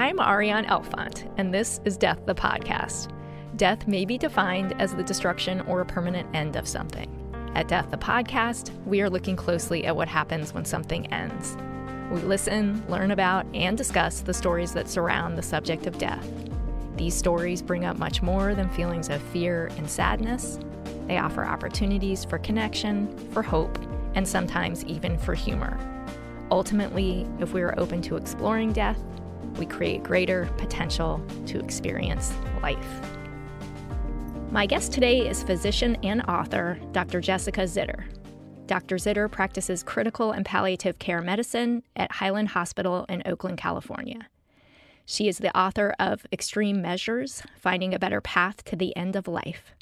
I'm Ariane Elfont, and this is Death the Podcast. Death may be defined as the destruction or permanent end of something. At Death the Podcast, we are looking closely at what happens when something ends. We listen, learn about, and discuss the stories that surround the subject of death. These stories bring up much more than feelings of fear and sadness. They offer opportunities for connection, for hope, and sometimes even for humor. Ultimately, if we are open to exploring death, we create greater potential to experience life. My guest today is physician and author Dr. Jessica Zitter. Dr. Zitter practices critical and palliative care medicine at Highland Hospital in Oakland, California. She is the author of Extreme Measures Finding a Better Path to the End of Life.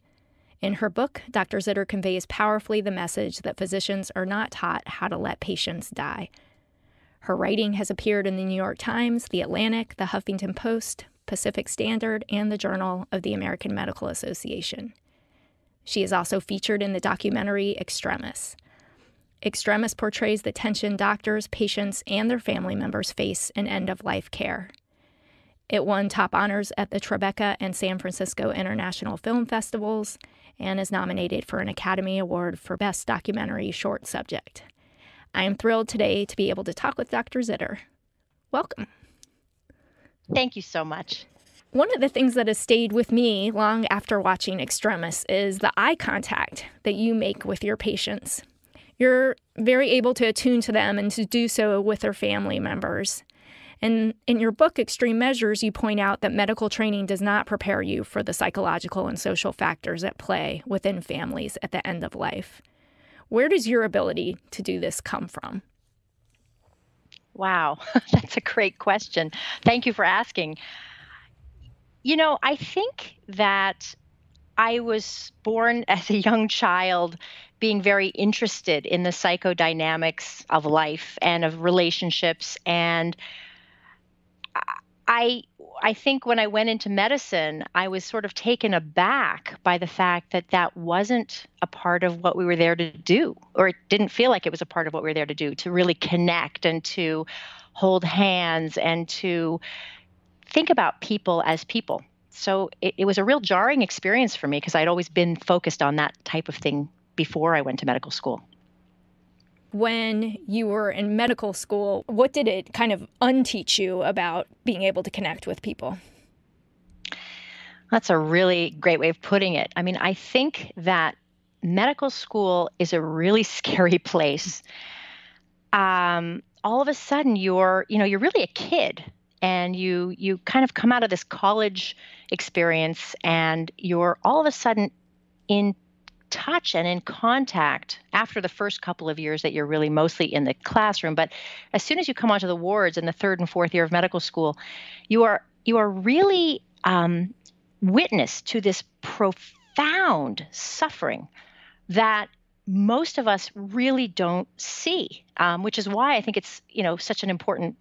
In her book, Dr. Zitter conveys powerfully the message that physicians are not taught how to let patients die. Her writing has appeared in the New York Times, The Atlantic, The Huffington Post, Pacific Standard, and the Journal of the American Medical Association. She is also featured in the documentary Extremis. Extremis portrays the tension doctors, patients, and their family members face in end of life care. It won top honors at the Tribeca and San Francisco International Film Festivals and is nominated for an Academy Award for Best Documentary Short Subject. I am thrilled today to be able to talk with Dr. Zitter. Welcome. Thank you so much. One of the things that has stayed with me long after watching Extremis is the eye contact that you make with your patients. You're very able to attune to them and to do so with their family members. And in your book, Extreme Measures, you point out that medical training does not prepare you for the psychological and social factors at play within families at the end of life. Where does your ability to do this come from? Wow, that's a great question. Thank you for asking. You know, I think that I was born as a young child being very interested in the psychodynamics of life and of relationships and I I think when I went into medicine, I was sort of taken aback by the fact that that wasn't a part of what we were there to do, or it didn't feel like it was a part of what we were there to do, to really connect and to hold hands and to think about people as people. So it, it was a real jarring experience for me because I'd always been focused on that type of thing before I went to medical school when you were in medical school, what did it kind of unteach you about being able to connect with people? That's a really great way of putting it. I mean, I think that medical school is a really scary place. Um, all of a sudden, you're, you know, you're really a kid, and you you kind of come out of this college experience, and you're all of a sudden in touch and in contact after the first couple of years that you're really mostly in the classroom. But as soon as you come onto the wards in the third and fourth year of medical school you are you are really um, witness to this profound suffering that most of us really don't see um, which is why i think it's you know such an important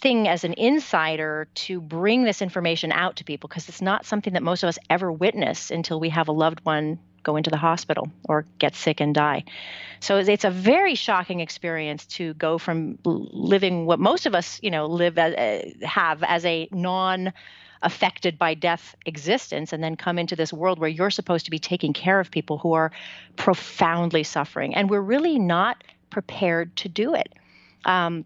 thing as an insider to bring this information out to people because it's not something that most of us ever witness until we have a loved one go into the hospital or get sick and die. So it's a very shocking experience to go from living what most of us, you know, live as, uh, have as a non affected by death existence and then come into this world where you're supposed to be taking care of people who are profoundly suffering and we're really not prepared to do it. Um,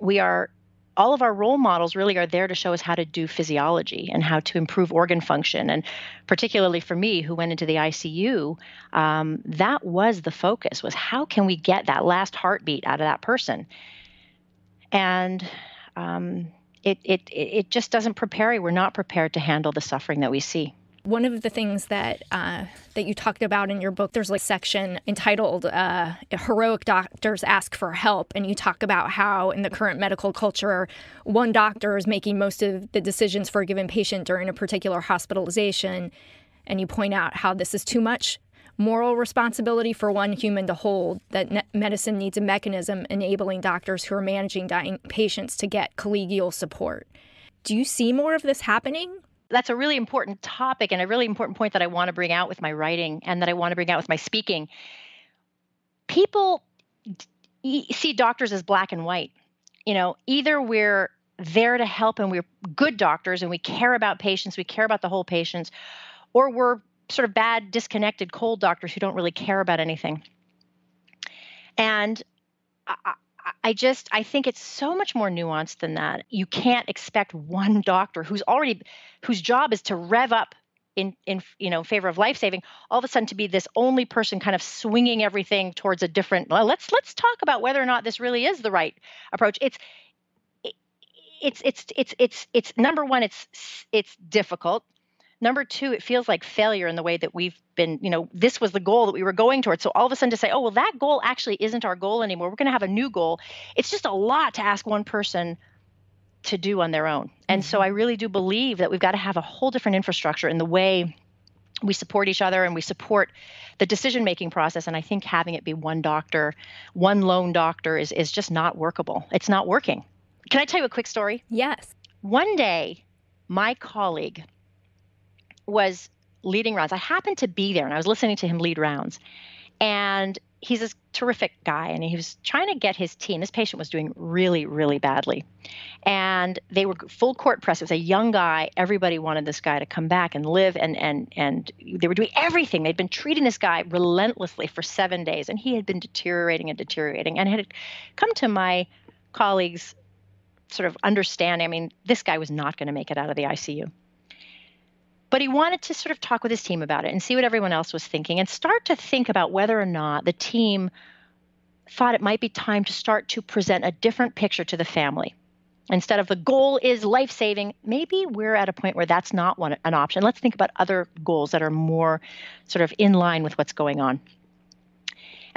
we are all of our role models really are there to show us how to do physiology and how to improve organ function. And particularly for me, who went into the ICU, um, that was the focus: was how can we get that last heartbeat out of that person? And um, it, it it just doesn't prepare you. We're not prepared to handle the suffering that we see one of the things that uh, that you talked about in your book, there's like a section entitled uh, "Heroic Doctors Ask for Help," and you talk about how in the current medical culture, one doctor is making most of the decisions for a given patient during a particular hospitalization, and you point out how this is too much moral responsibility for one human to hold. That medicine needs a mechanism enabling doctors who are managing dying patients to get collegial support. Do you see more of this happening? That's a really important topic and a really important point that I want to bring out with my writing and that I want to bring out with my speaking. People see doctors as black and white. You know, either we're there to help and we're good doctors and we care about patients, we care about the whole patients, or we're sort of bad, disconnected, cold doctors who don't really care about anything. And I, I just I think it's so much more nuanced than that. You can't expect one doctor who's already whose job is to rev up in in you know favor of life saving all of a sudden to be this only person kind of swinging everything towards a different well, let's let's talk about whether or not this really is the right approach it's it's it's it's it's it's number one it's it's difficult number two it feels like failure in the way that we've been you know this was the goal that we were going towards. So all of a sudden to say oh well that goal actually isn't our goal anymore. We're going to have a new goal. It's just a lot to ask one person to do on their own. And so i mm-hmm. really do believe that we've got to have a whole different infrastructure in the way we support each other and we support the decision making process. And i think having it be one doctor one lone doctor is, is just not workable. It's not working. Can I tell you a quick story? Yes. One day, my colleague was leading rounds. I happened to be there and I was listening to him lead rounds. And he's a terrific guy and he was trying to get his team. This patient was doing really, really badly. And they were full court press. It was a young guy. Everybody wanted this guy to come back and live and and and they were doing everything. They'd been treating this guy relentlessly for seven days and he had been deteriorating and deteriorating and had come to my colleagues sort of understanding. I mean, this guy was not going to make it out of the ICU. But he wanted to sort of talk with his team about it and see what everyone else was thinking and start to think about whether or not the team thought it might be time to start to present a different picture to the family. Instead of the goal is life saving, maybe we're at a point where that's not one, an option. Let's think about other goals that are more sort of in line with what's going on.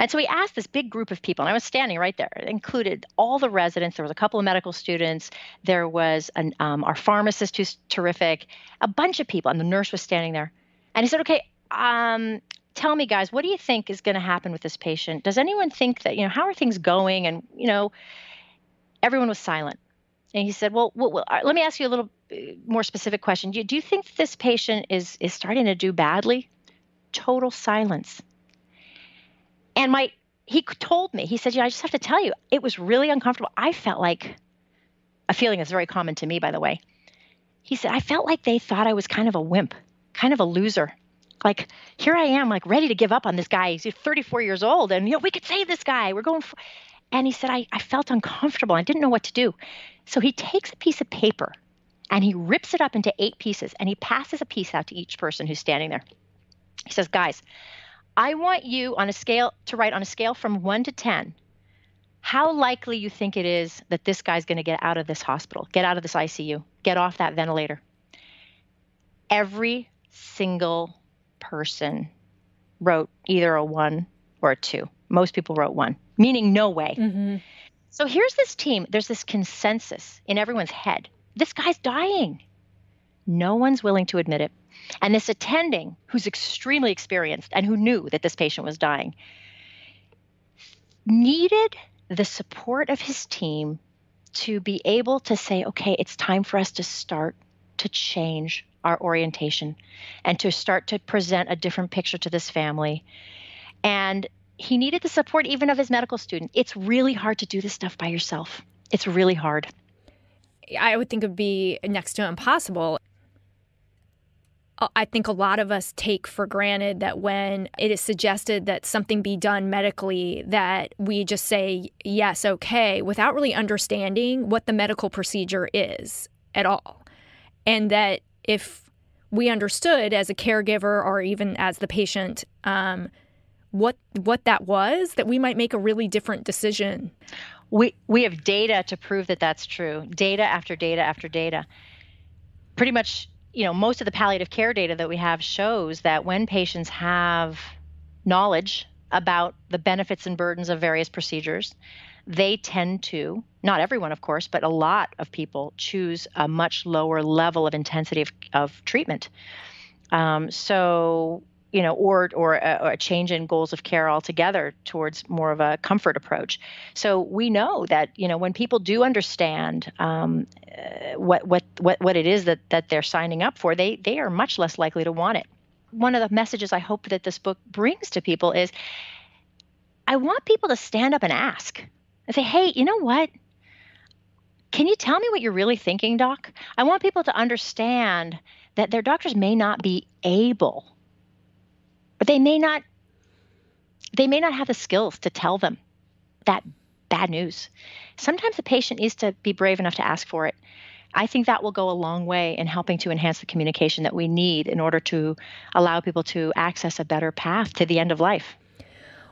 And so we asked this big group of people, and I was standing right there. It included all the residents. There was a couple of medical students. There was an, um, our pharmacist who's terrific, a bunch of people, and the nurse was standing there. And he said, "Okay, um, tell me, guys, what do you think is going to happen with this patient? Does anyone think that you know how are things going?" And you know, everyone was silent. And he said, "Well, well, well let me ask you a little uh, more specific question. Do you, do you think this patient is is starting to do badly?" Total silence. And my he told me, he said, "Yeah, I just have to tell you, it was really uncomfortable. I felt like a feeling that's very common to me, by the way. He said, I felt like they thought I was kind of a wimp, kind of a loser. Like, here I am, like ready to give up on this guy. He's 34 years old, and you know, we could save this guy. We're going for and he said, I, I felt uncomfortable. I didn't know what to do. So he takes a piece of paper and he rips it up into eight pieces and he passes a piece out to each person who's standing there. He says, Guys, I want you on a scale to write on a scale from 1 to 10 how likely you think it is that this guy's going to get out of this hospital, get out of this ICU, get off that ventilator. Every single person wrote either a 1 or a 2. Most people wrote 1, meaning no way. Mm-hmm. So here's this team, there's this consensus in everyone's head. This guy's dying. No one's willing to admit it. And this attending, who's extremely experienced and who knew that this patient was dying, needed the support of his team to be able to say, okay, it's time for us to start to change our orientation and to start to present a different picture to this family. And he needed the support even of his medical student. It's really hard to do this stuff by yourself. It's really hard. I would think it would be next to impossible. I think a lot of us take for granted that when it is suggested that something be done medically, that we just say, yes, okay, without really understanding what the medical procedure is at all. And that if we understood as a caregiver or even as the patient, um, what what that was, that we might make a really different decision. We we have data to prove that that's true. Data after data after data. Pretty much you know, most of the palliative care data that we have shows that when patients have knowledge about the benefits and burdens of various procedures, they tend to, not everyone, of course, but a lot of people choose a much lower level of intensity of, of treatment. Um, so, you know, or or a, or a, change in goals of care altogether towards more of a comfort approach. So we know that you know when people do understand um, uh, what what what what it is that that they're signing up for, they they are much less likely to want it. One of the messages I hope that this book brings to people is, I want people to stand up and ask and say, hey, you know what? can you tell me what you're really thinking, doc? I want people to understand that their doctors may not be able, but they may not they may not have the skills to tell them that bad news. Sometimes the patient needs to be brave enough to ask for it. I think that will go a long way in helping to enhance the communication that we need in order to allow people to access a better path to the end of life.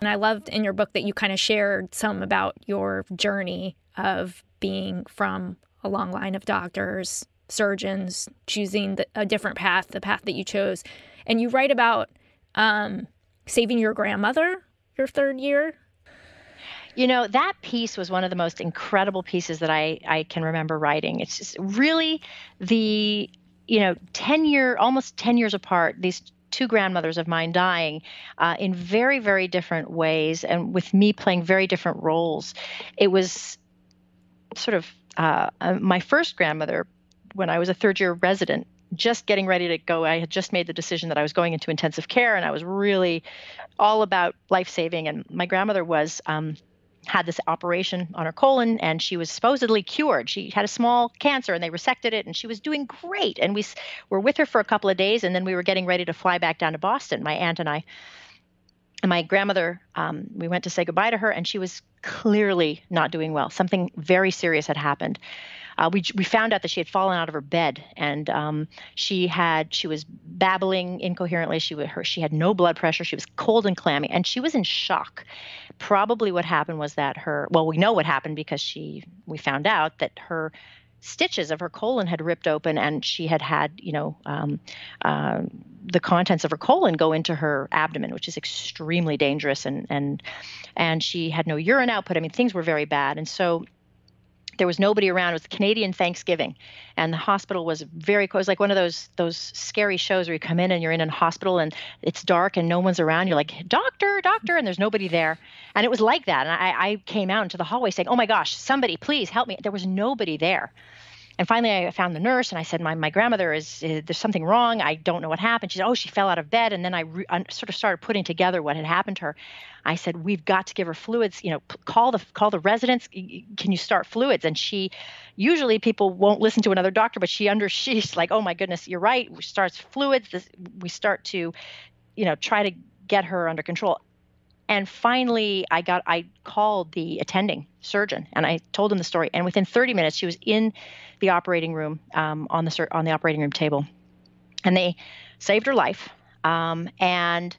And I loved in your book that you kind of shared some about your journey of being from a long line of doctors, surgeons, choosing the, a different path, the path that you chose. And you write about um, saving your grandmother your third year. You know, that piece was one of the most incredible pieces that I, I can remember writing. It's just really the, you know, 10 year, almost 10 years apart, these two grandmothers of mine dying uh, in very, very different ways and with me playing very different roles. It was sort of uh, uh, my first grandmother when I was a third year resident just getting ready to go. I had just made the decision that I was going into intensive care, and I was really all about life saving. And my grandmother was um, had this operation on her colon, and she was supposedly cured. She had a small cancer, and they resected it, and she was doing great. And we were with her for a couple of days, and then we were getting ready to fly back down to Boston. My aunt and I. And my grandmother, um, we went to say goodbye to her, and she was clearly not doing well. Something very serious had happened. Uh, we we found out that she had fallen out of her bed, and um, she had she was babbling incoherently. She her she had no blood pressure. She was cold and clammy, and she was in shock. Probably what happened was that her well, we know what happened because she we found out that her stitches of her colon had ripped open and she had had you know um, uh, the contents of her colon go into her abdomen which is extremely dangerous and and and she had no urine output i mean things were very bad and so there was nobody around. It was Canadian Thanksgiving, and the hospital was very close, like one of those those scary shows where you come in and you're in a hospital and it's dark and no one's around. You're like, doctor, doctor, and there's nobody there. And it was like that. And I, I came out into the hallway saying, oh my gosh, somebody, please help me. There was nobody there. And finally, I found the nurse and I said, my, my grandmother is, is, there's something wrong. I don't know what happened. She said, oh, she fell out of bed. And then I, re- I sort of started putting together what had happened to her. I said, we've got to give her fluids. You know, p- call the call the residents. Can you start fluids? And she, usually people won't listen to another doctor, but she under she's like, oh my goodness, you're right. We starts fluids. This, we start to, you know, try to get her under control and finally i got i called the attending surgeon and i told him the story and within 30 minutes she was in the operating room um, on the on the operating room table and they saved her life um, and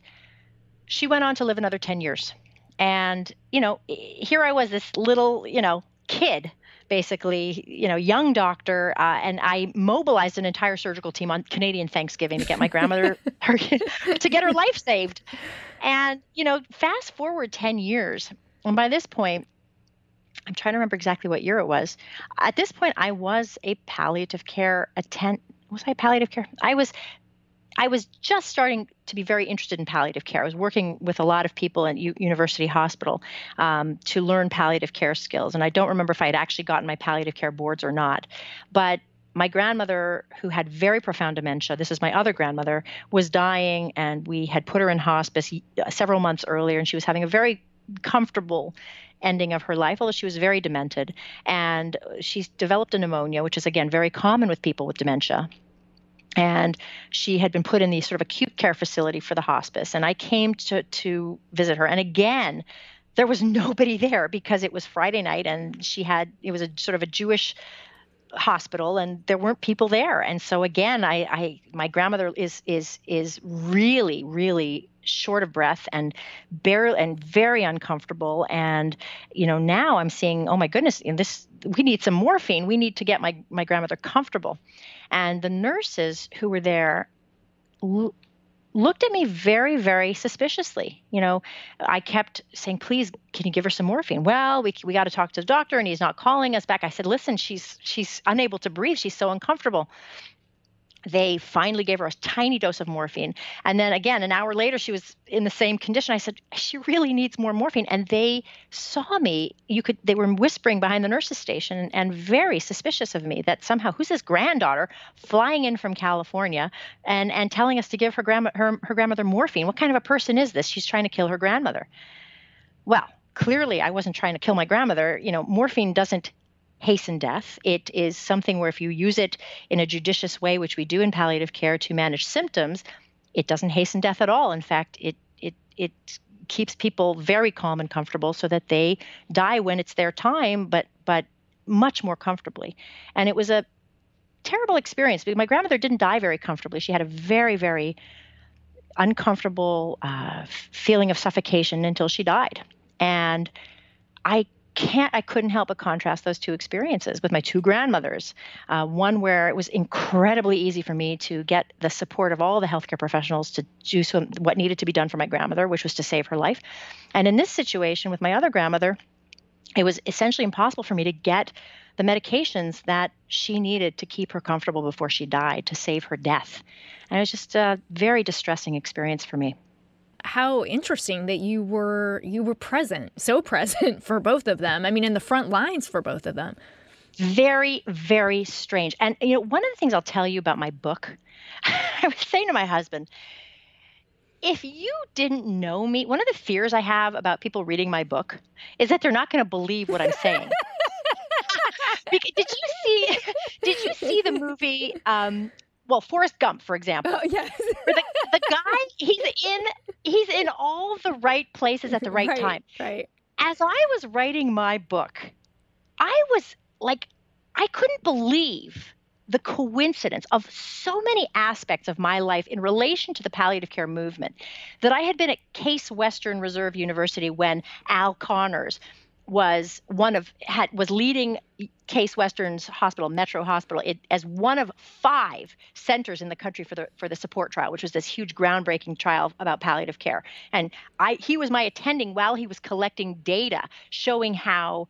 she went on to live another 10 years and you know here i was this little you know kid basically, you know, young doctor, uh, and I mobilized an entire surgical team on Canadian Thanksgiving to get my grandmother her, to get her life saved. And, you know, fast forward 10 years, and by this point, I'm trying to remember exactly what year it was. At this point, I was a palliative care attendant. Was I palliative care? I was. I was just starting to be very interested in palliative care. I was working with a lot of people at U- University Hospital um, to learn palliative care skills, and I don't remember if I had actually gotten my palliative care boards or not. But my grandmother, who had very profound dementia, this is my other grandmother, was dying, and we had put her in hospice several months earlier, and she was having a very comfortable ending of her life, although she was very demented. And she developed a pneumonia, which is, again, very common with people with dementia. And she had been put in the sort of acute care facility for the hospice. And I came to, to visit her. And again, there was nobody there because it was Friday night and she had, it was a sort of a Jewish hospital and there weren't people there and so again I, I my grandmother is is is really really short of breath and barely and very uncomfortable and you know now i'm seeing oh my goodness in this we need some morphine we need to get my my grandmother comfortable and the nurses who were there looked at me very, very suspiciously. You know, I kept saying, "Please, can you give her some morphine?" Well, we we got to talk to the doctor, and he's not calling us back. I said, "Listen, she's she's unable to breathe. She's so uncomfortable." They finally gave her a tiny dose of morphine. And then again an hour later she was in the same condition. I said she really needs more morphine. And they saw me. You could they were whispering behind the nurses station and very suspicious of me that somehow who's this granddaughter flying in from california and and telling us to give her grandma her, her grandmother morphine? What kind of a person is this? She's trying to kill her grandmother. Well clearly i wasn't trying to kill my grandmother. You know morphine doesn't hasten death. It is something where if you use it in a judicious way, which we do in palliative care to manage symptoms, it doesn't hasten death at all. In fact, it it it keeps people very calm and comfortable so that they die when it's their time, but but much more comfortably. And it was a terrible experience because my grandmother didn't die very comfortably. She had a very very uncomfortable uh, feeling of suffocation until she died. And I can't I couldn't help but contrast those two experiences with my two grandmothers. Uh, one where it was incredibly easy for me to get the support of all the healthcare professionals to do some, what needed to be done for my grandmother, which was to save her life. And in this situation with my other grandmother, it was essentially impossible for me to get the medications that she needed to keep her comfortable before she died to save her death. And it was just a very distressing experience for me how interesting that you were you were present, so present for both of them. I mean, in the front lines for both of them. Very, very strange. And you know, one of the things I'll tell you about my book, I was saying to my husband, if you didn't know me, one of the fears I have about people reading my book is that they're not going to believe what I'm saying. did you see? Did you see the movie um, well, Forrest Gump, for example. Oh, yes. the, the guy, he's in he's in all the right places at the right, right time. Right. As I was writing my book, I was like, I couldn't believe the coincidence of so many aspects of my life in relation to the palliative care movement that I had been at Case Western Reserve University when Al Connors was one of had was leading Case Western's hospital, Metro Hospital, it, as one of five centers in the country for the for the support trial, which was this huge groundbreaking trial about palliative care. And I he was my attending while he was collecting data showing how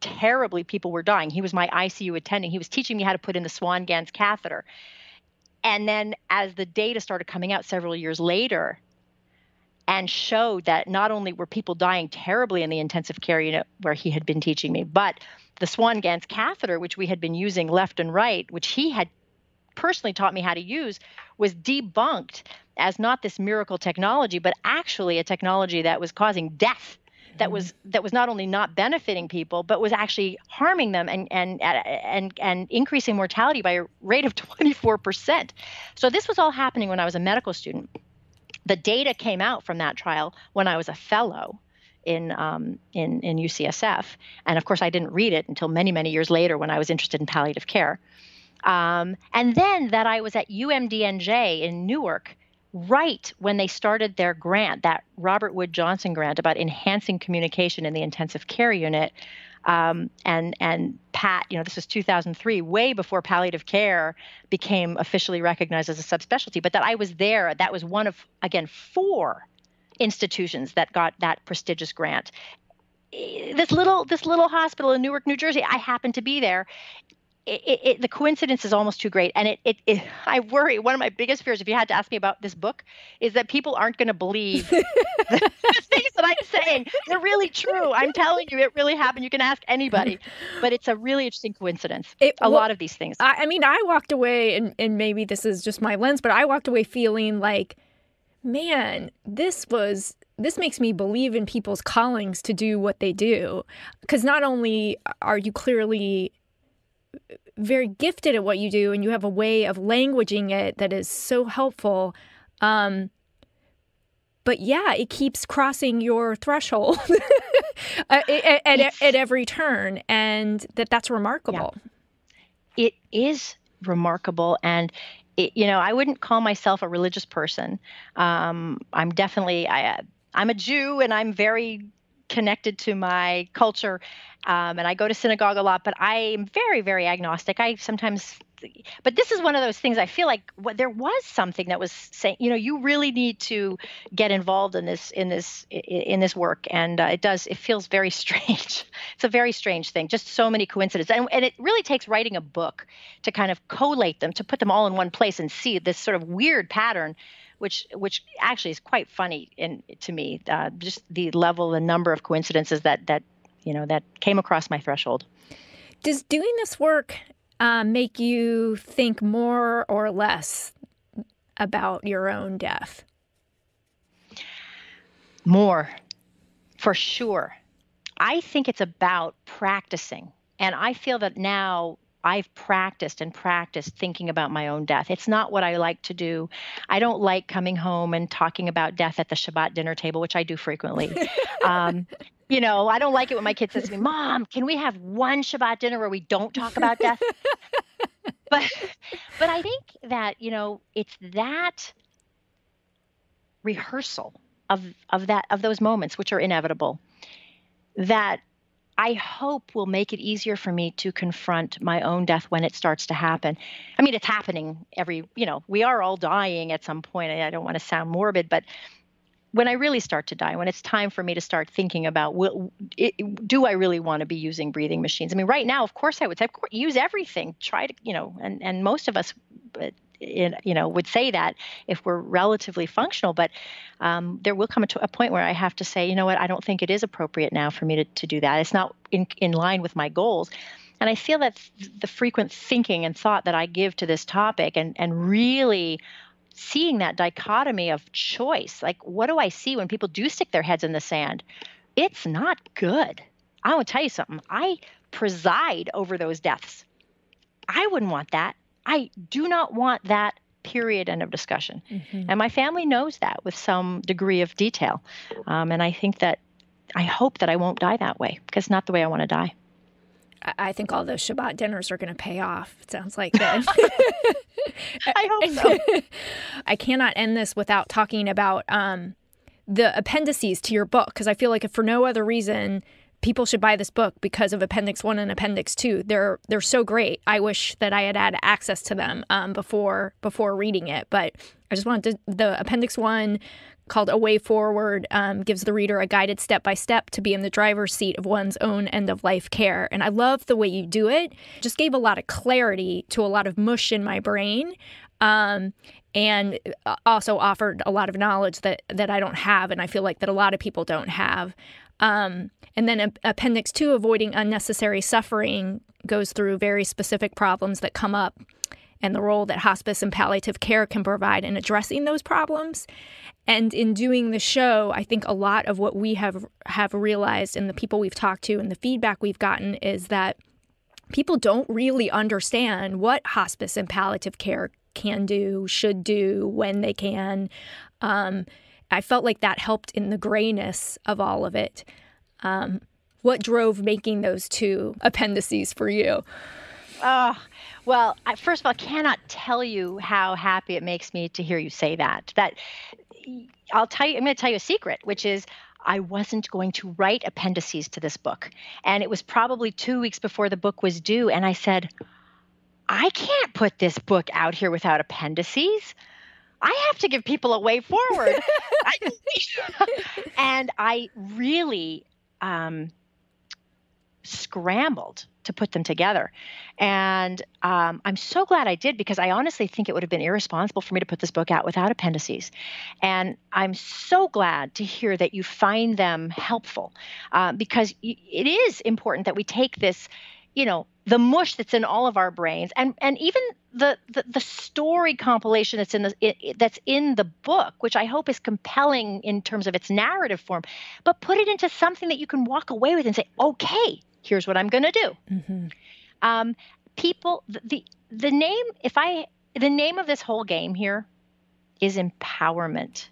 terribly people were dying. He was my ICU attending. He was teaching me how to put in the Swan Ganz catheter. And then as the data started coming out several years later, and showed that not only were people dying terribly in the intensive care unit where he had been teaching me, but the Swan Ganz catheter, which we had been using left and right, which he had personally taught me how to use, was debunked as not this miracle technology, but actually a technology that was causing death. That was mm-hmm. that was not only not benefiting people, but was actually harming them and and and and increasing mortality by a rate of 24%. So this was all happening when I was a medical student the data came out from that trial when I was a fellow in, um, in, in UCSF. And of course, I didn't read it until many, many years later when I was interested in palliative care. Um, and then that I was at UMDNJ in Newark right when they started their grant, that Robert Wood Johnson grant about enhancing communication in the intensive care unit. Um, and and Pat, you know, this was 2003, way before palliative care became officially recognized as a subspecialty. But that I was there, that was one of again four institutions that got that prestigious grant. Eh, this little this little hospital in Newark, New Jersey, I happened to be there, it, it, the coincidence is almost too great. And it, it, it, I worry, one of my biggest fears, if you had to ask me about this book, is that people aren't going to believe the, the things that I'm saying. They're really true. I'm telling you, it really happened. You can ask anybody. But it's a really interesting coincidence. It, a well, lot of these things. I, I mean, I walked away, and, and maybe this is just my lens, but I walked away feeling like, man, this was this makes me believe in people's callings to do what they do because not only are you clearly very gifted at what you do and you have a way of languaging it that is so helpful. Um, but yeah, it keeps crossing your threshold at, at, at, every turn, and that that's remarkable. Yeah. It is remarkable, and it, you know, I wouldn't call myself a religious person. Um, I'm definitely I, I'm a Jew, and I'm very connected to my culture um, and I go to synagogue a lot, but I'm very, very agnostic. I sometimes, but this is one of those things I feel like what, there was something that was saying, you know, you really need to get involved in this, in this, in this work, and uh, it does. It feels very strange. it's a very strange thing. Just so many coincidences, and, and it really takes writing a book to kind of collate them, to put them all in one place and see this sort of weird pattern which which actually is quite funny in to me. Uh, just the level, the number of coincidences that that you know that came across my threshold. Does doing this work uh, make you think more or less about your own death? More, for sure. I think it's about practicing and I feel that now I've practiced and practiced thinking about my own death. It's not what I like to do. I don't like coming home and talking about death at the Shabbat dinner table, which I do frequently. um, you know, I don't like it when my kid says to me, "Mom, can we have one Shabbat dinner where we don't talk about death?" but but I think that, you know, it's that rehearsal of of that of those moments which are inevitable that I hope will make it easier for me to confront my own death when it starts to happen. I mean, it's happening every, you know, we are all dying at some point. I don't want to sound morbid, but when I really start to die, when it's time for me to start thinking about, will, it, do I really want to be using breathing machines? I mean, right now, of course, I would say, use everything. Try to, you know, and and most of us in, you know would say that if we're relatively functional but um, there will come to a point where i have to say you know what? I don't think it is appropriate now for me to, to do that. It's not in, in line with my goals. And i feel that the frequent thinking and thought that i give to this topic and, and really seeing that dichotomy of choice like what do i see when people do stick their heads in the sand? It's not good. I want to tell you something. I preside over those deaths. I wouldn't want that I do not want that period end of discussion. Mm-hmm. And my family knows that with some degree of detail. Um, and I think that I hope that I won't die that way because it's not the way I want to die. I think all those Shabbat dinners are going to pay off. It sounds like that. I hope so. I cannot end this without talking about um, the appendices to your book because I feel like if for no other reason people should buy this book because of Appendix One and Appendix Two. They're they're so great. I wish that I had had access to them um, before before reading it. But I just wanted to, the Appendix One called A Way Forward um, gives the reader a guided step by step to be in the driver's seat of one's own end of life care. And I love the way you do it. Just gave a lot of clarity to a lot of mush in my brain. Um, and uh, also offered a lot of knowledge that that I don't have, and I feel like that a lot of people don't have. Um, and then Appendix 2, Avoiding Unnecessary Suffering, goes through very specific problems that come up and the role that hospice and palliative care can provide in addressing those problems. And in doing the show, I think a lot of what we have have realized and the people we've talked to and the feedback we've gotten is that people don't really understand what hospice and palliative care can do, should do, when they can. Um, I felt like that helped in the grayness of all of it. Um, what drove making those two appendices for you? Oh, well, I, first of all, I cannot tell you how happy it makes me to hear you say that. That I'll tell you, I'm going to tell you a secret, which is I wasn't going to write appendices to this book. And it was probably two weeks before the book was due. And I said, I can't put this book out here without appendices. I have to give people a way forward. and I really um, scrambled to put them together. And um, I'm so glad I did because I honestly think it would have been irresponsible for me to put this book out without appendices. And I'm so glad to hear that you find them helpful uh, because it is important that we take this you know the mush that's in all of our brains and and even the the, the story compilation that's in the it, that's in the book which i hope is compelling in terms of its narrative form but put it into something that you can walk away with and say okay here's what i'm going to do mm-hmm. um, people the, the the name if i the name of this whole game here is empowerment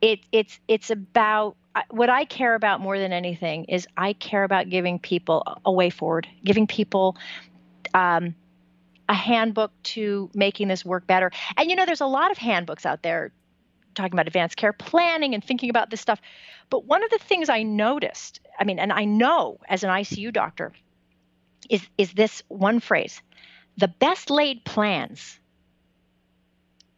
it it's it's about what I care about more than anything is I care about giving people a way forward, giving people um, a handbook to making this work better. And you know, there's a lot of handbooks out there talking about advanced care planning and thinking about this stuff. But one of the things I noticed, I mean, and I know as an ICU doctor, is is this one phrase: the best laid plans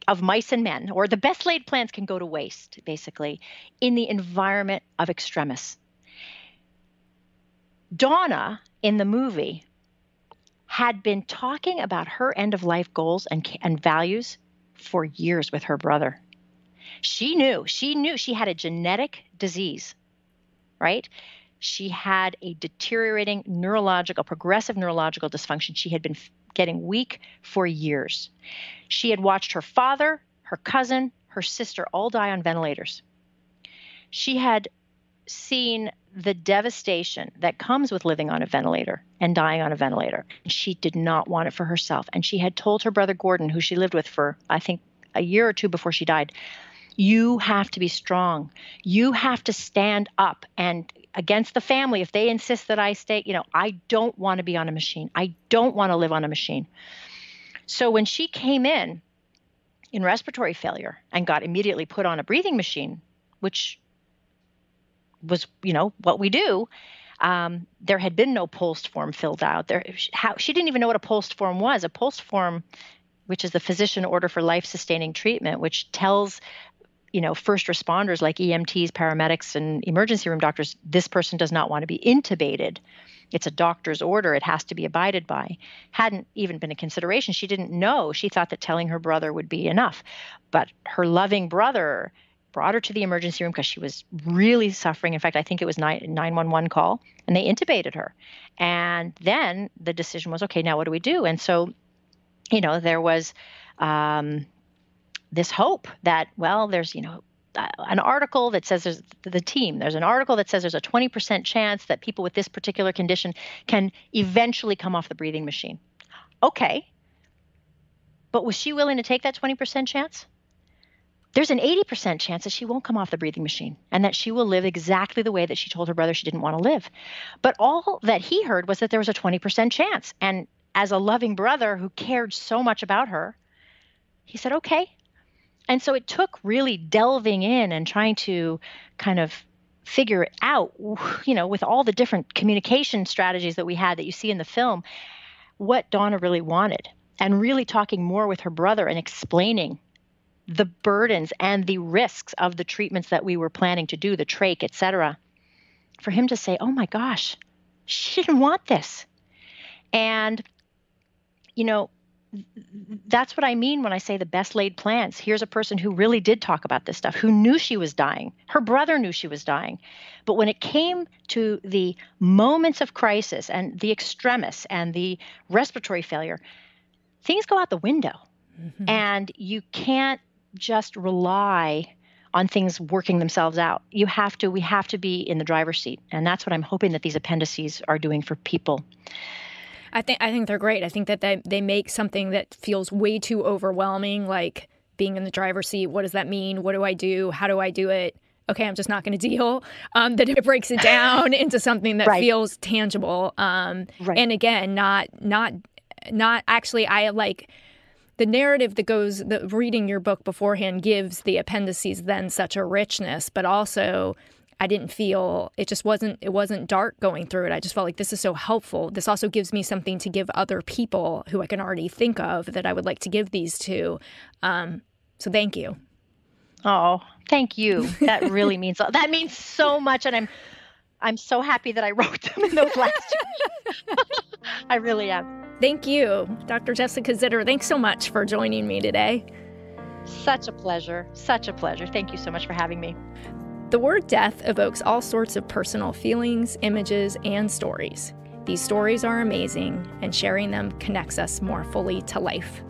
of mice and men, or the best laid plans can go to waste, basically, in the environment of extremis. Donna in the movie had been talking about her end of life goals and, and values for years with her brother. She knew, she knew she had a genetic disease, right? She had a deteriorating neurological, progressive neurological dysfunction. She had been getting weak for years. She had watched her father, her cousin, her sister all die on ventilators. She had seen the devastation that comes with living on a ventilator and dying on a ventilator. She did not want it for herself. And she had told her brother Gordon, who she lived with for, I think, a year or two before she died, you have to be strong. You have to stand up and against the family if they insist that I stay, you know, I don't want to be on a machine. I don't want to live on a machine. So when she came in in respiratory failure and got immediately put on a breathing machine, which was, you know, what we do, um, there had been no POLST form filled out. There, how, she didn't even know what a POLST form was. A POLST form, which is the physician order for life-sustaining treatment, which tells you know first responders like EMTs, paramedics, and emergency room doctors, this person does not want to be intubated. It's a doctor's order. It has to be abided by. Hadn't even been a consideration. She didn't know. She thought that telling her brother would be enough. But her loving brother brought her to the emergency room because she was really suffering. In fact, I think it was 911 call, and they intubated her. And then the decision was, okay, now what do we do? And so, you know, there was um, this hope that, well, there's, you know, an article that says there's the team there's an article that says there's a 20% chance that people with this particular condition can eventually come off the breathing machine okay but was she willing to take that 20% chance there's an 80% chance that she won't come off the breathing machine and that she will live exactly the way that she told her brother she didn't want to live. But all that he heard was that there was a 20% chance. And as a loving brother who cared so much about her, he said, okay. And so it took really delving in and trying to kind of figure it out, you know, with all the different communication strategies that we had that you see in the film, what Donna really wanted. And really talking more with her brother and explaining the burdens and the risks of the treatments that we were planning to do, the trach, et cetera, for him to say, oh my gosh, she didn't want this. And, you know, that's what I mean when I say the best laid plans. Here's a person who really did talk about this stuff, who knew she was dying. Her brother knew she was dying. But when it came to the moments of crisis and the extremis and the respiratory failure, things go out the window. Mm-hmm. And you can't just rely on things working themselves out. You have to, we have to be in the driver's seat. And that's what I'm hoping that these appendices are doing for people. I think I think they're great. I think that they, they make something that feels way too overwhelming, like being in the driver's seat. What does that mean? What do I do? How do I do it? Okay, I'm just not going to deal. Um, that it breaks it down into something that right. feels tangible. Um, right. And again, not not not actually. I like the narrative that goes the reading your book beforehand gives the appendices then such a richness but also I didn't feel it just wasn't it wasn't dark going through it. I just felt like this is so helpful. This also gives me something to give other people who I can already think of that I would like to give these to. Um, so thank you. Oh, thank you. That really means that means so much, and I'm I'm so happy that I wrote them in those last. two I really am. Thank you, Dr. Jessica Zitter. Thanks so much for joining me today. Such a pleasure. Such a pleasure. Thank you so much for having me. The word death evokes all sorts of personal feelings, images, and stories. These stories are amazing, and sharing them connects us more fully to life.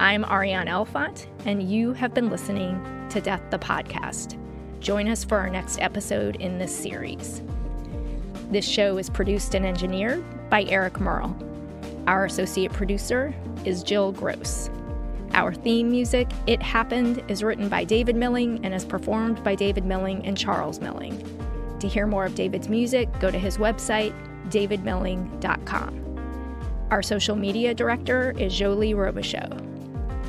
I'm Ariane Elfont, and you have been listening to Death the Podcast. Join us for our next episode in this series. This show is produced and engineered by Eric Merle. Our associate producer is Jill Gross. Our theme music, It Happened, is written by David Milling and is performed by David Milling and Charles Milling. To hear more of David's music, go to his website, davidmilling.com. Our social media director is Jolie Robichaux.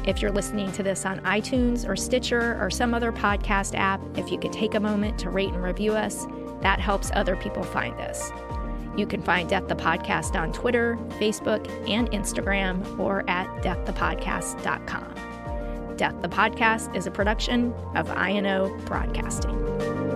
If you're listening to this on iTunes or Stitcher or some other podcast app, if you could take a moment to rate and review us, that helps other people find us. You can find Death the Podcast on Twitter, Facebook, and Instagram, or at deaththepodcast.com. Death the Podcast is a production of INO Broadcasting.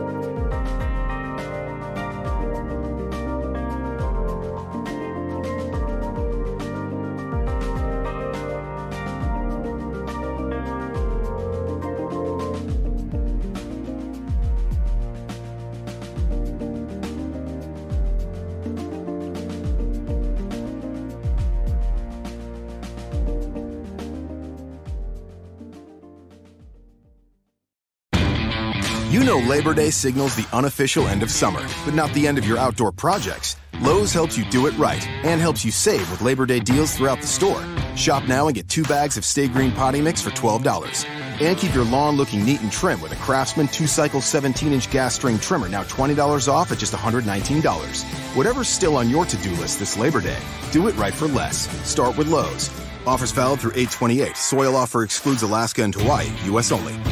Know Labor Day signals the unofficial end of summer, but not the end of your outdoor projects. Lowe's helps you do it right and helps you save with Labor Day deals throughout the store. Shop now and get two bags of Stay Green potty mix for $12. And keep your lawn looking neat and trim with a Craftsman 2-cycle 17-inch gas string trimmer now $20 off at just $119. Whatever's still on your to-do list this Labor Day, do it right for less. Start with Lowe's. Offers valid through 828. Soil offer excludes Alaska and Hawaii. U.S. only.